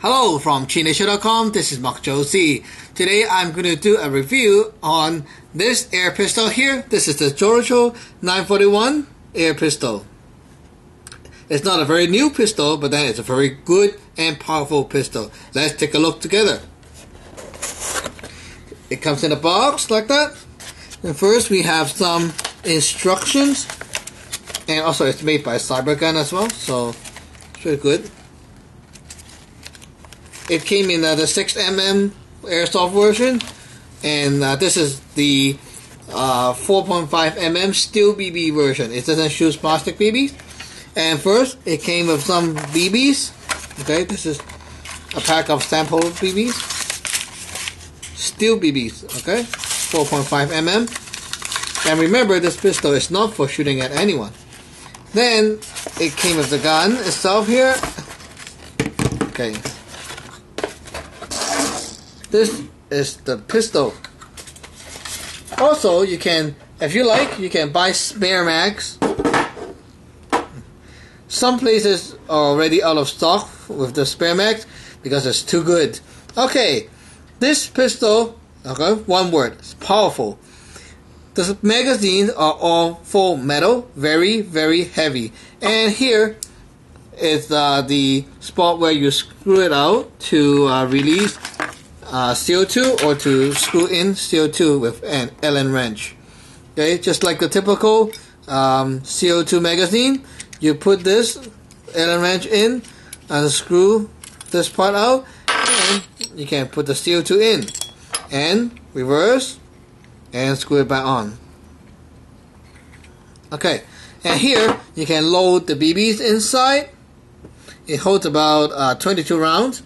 Hello from ChiInNature.com, this is Mark Josie. Today I'm going to do a review on this air pistol here. This is the Jericho 941 air pistol. It's not a very new pistol, but then it's a very good and powerful pistol. Let's take a look together. It comes in a box like that. And first we have some instructions. And also it's made by Cybergun as well, so it's very good. It came in uh, the 6mm airsoft version, and uh, this is the uh, 4.5mm steel BB version. It doesn't shoot plastic BBs. And first, it came with some BBs. Okay, this is a pack of sample BBs. Steel BBs, okay? 4.5mm. And remember, this pistol is not for shooting at anyone. Then, it came with the gun itself here. Okay. This is the pistol. Also, you can, if you like, you can buy spare mags some places are already out of stock with the spare mags because it's too good. Okay, this pistol, okay, one word, it's powerful. The magazines are all full metal, very, very heavy. And here is uh, the spot where you screw it out to uh, release uh, CO2 or to screw in CO2 with an Allen wrench. Okay, just like the typical um, CO2 magazine, you put this Allen wrench in and screw this part out and you can put the CO2 in. And reverse and screw it back on. Okay and here you can load the BBs inside. It holds about uh, 22 rounds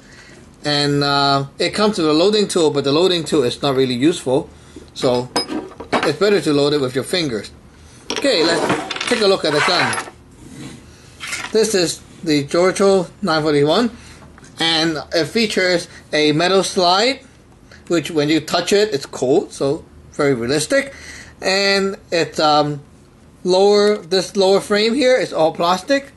and uh, it comes with a loading tool but the loading tool is not really useful. So it's better to load it with your fingers. Okay let's take a look at the gun. This is the Jericho 941 and it features a metal slide which when you touch it it's cold so very realistic. And it's um, lower this lower frame here is all plastic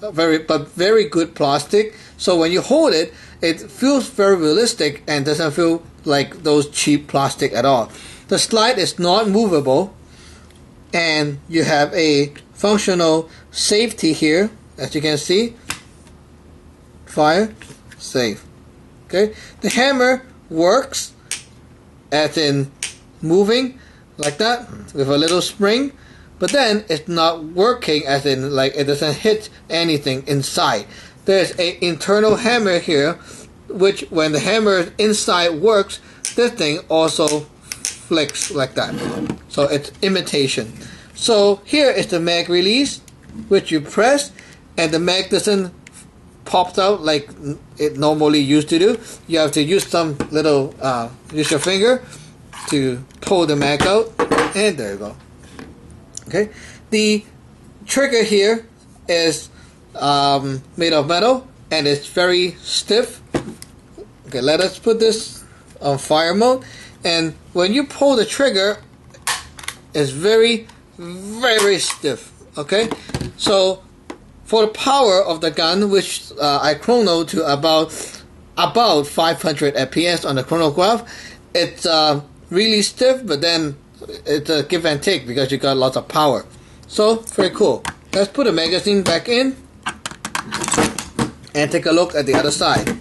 very but very good plastic. So when you hold it it feels very realistic and doesn't feel like those cheap plastic at all. The slide is not movable and you have a functional safety here as you can see. Fire safe. Okay. The hammer works as in moving like that with a little spring but then it's not working as in like it doesn't hit anything inside there's a internal hammer here which when the hammer inside works this thing also flicks like that so it's imitation so here is the mag release which you press and the mag doesn't pop out like it normally used to do. You have to use some little, uh, use your finger to pull the mag out and there you go. Okay, the trigger here is um, made of metal and it's very stiff. Okay, let us put this on fire mode and when you pull the trigger it's very very stiff okay so for the power of the gun, which uh, I chrono to about about 500 FPS on the chronograph, it's uh, really stiff, but then it's a give and take because you got lots of power. So very cool. Let's put the magazine back in and take a look at the other side.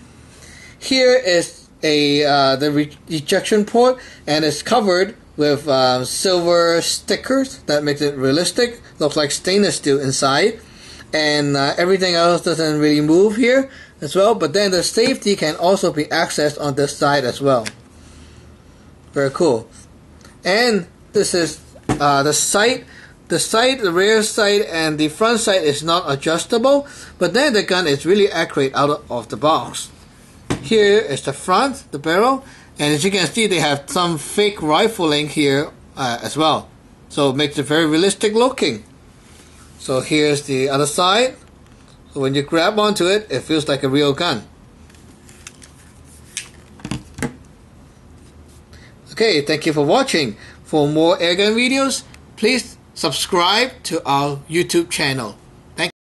Here is a uh, the ejection port, and it's covered with uh, silver stickers that makes it realistic. Looks like stainless steel inside and uh, everything else doesn't really move here as well but then the safety can also be accessed on this side as well very cool and this is uh, the sight the sight the rear sight and the front sight is not adjustable but then the gun is really accurate out of the box here is the front the barrel and as you can see they have some fake rifling here uh, as well so it makes it very realistic looking so here's the other side. So when you grab onto it, it feels like a real gun. Okay, thank you for watching. For more airgun videos, please subscribe to our YouTube channel.